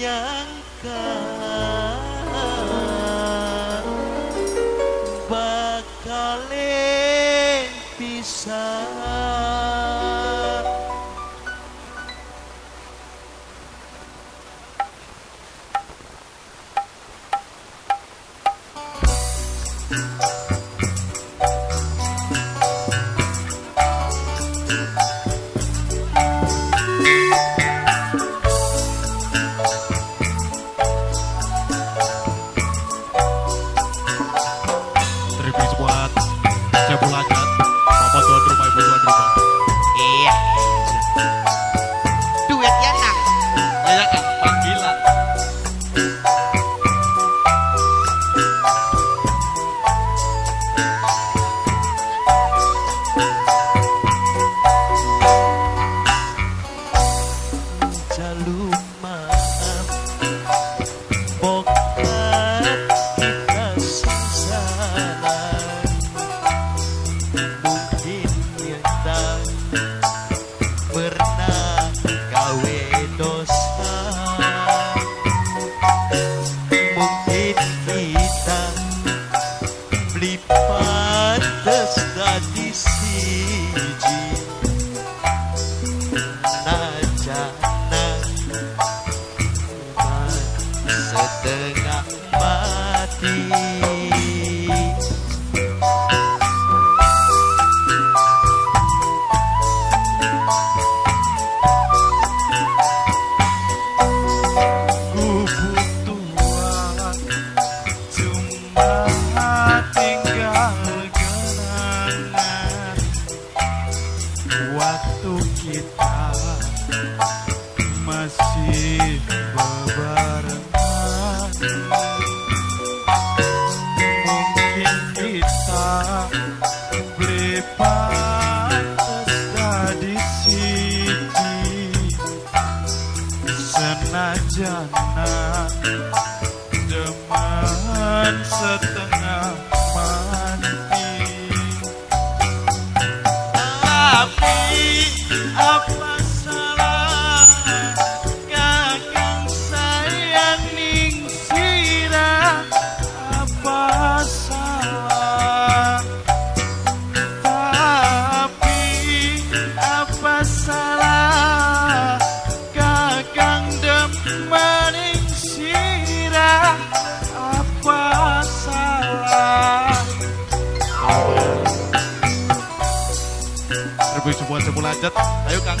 menyangka bakal bisa Saya pulang. senajana deman setengah mati tapi apa Tribis buat Jabul Hajat Ayo Kang